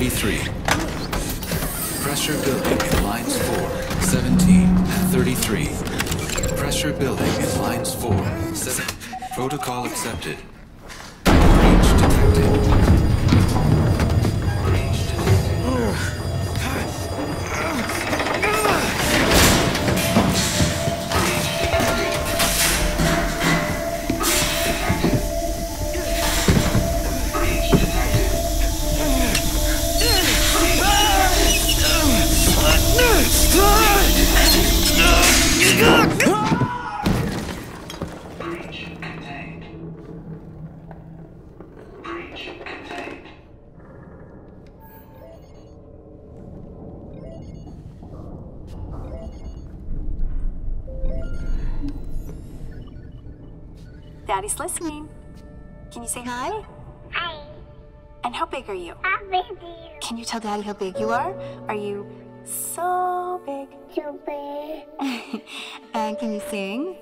33. Pressure building in lines 4, 17, and 33. Pressure building in lines 4, 7. Protocol accepted. Daddy's listening. Can you say hi? Hi, And how big are you? how big you Can you tell Daddy how big you are? Are you so big? super and can you sing?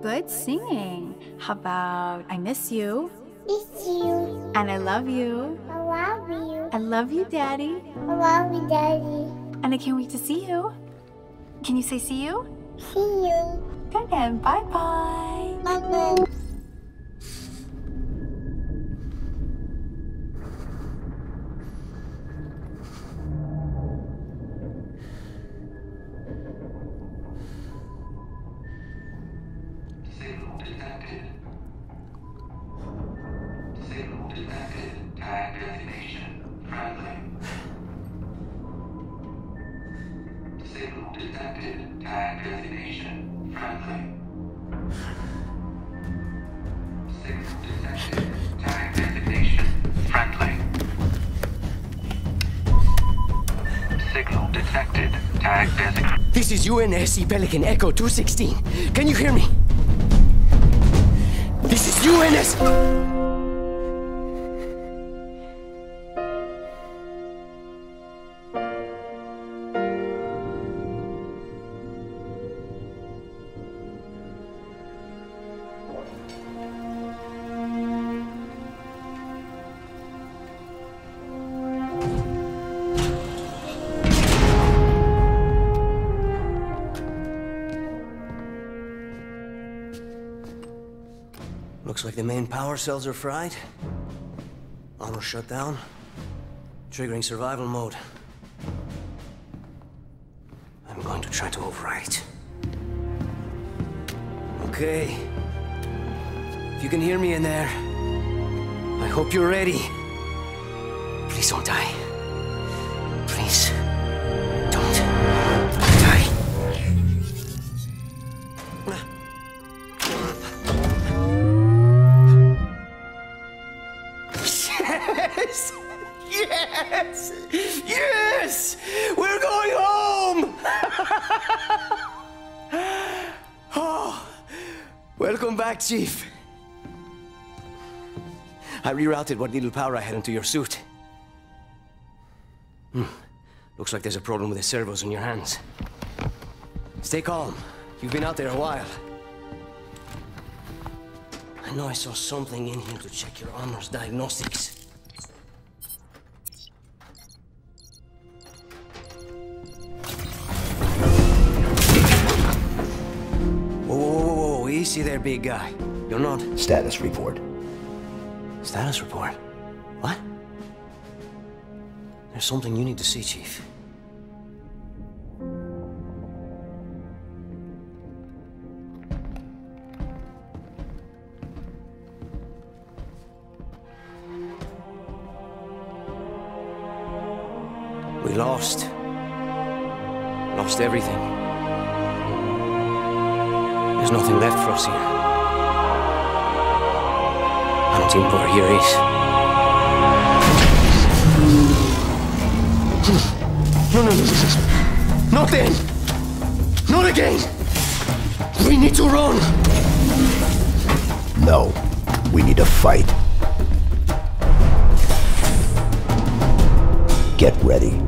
Good singing. How about I miss you It's you. and I love you. I love you. I love you, Daddy. I love you, Daddy. And I can't wait to see you. Can you say see you? See you. Good and bye bye. Signal detected. Tag designation. This is UNSC Pelican Echo 216. Can you hear me? This is UNS. Looks like the main power cells are fried. Auto shut down. Triggering survival mode. I'm going to try to override. Okay. If you can hear me in there, I hope you're ready. Please don't die. Please. Yes! Yes! Yes! We're going home! oh, welcome back, Chief. I rerouted what little power I had into your suit. Hmm. Looks like there's a problem with the servos in your hands. Stay calm. You've been out there a while. I know I saw something in here to check your armor's diagnostics. Easy there, big guy. You're not. Status report. Status report? What? There's something you need to see, Chief. We lost. Lost everything. There's nothing left for us here. I don't think we're here is. No, no, no, no, no. Not then! Not again! We need to run! No. We need to fight. Get ready.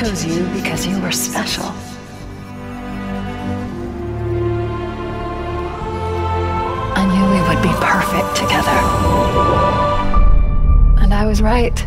Chose you because you were special. I knew we would be perfect together. And I was right.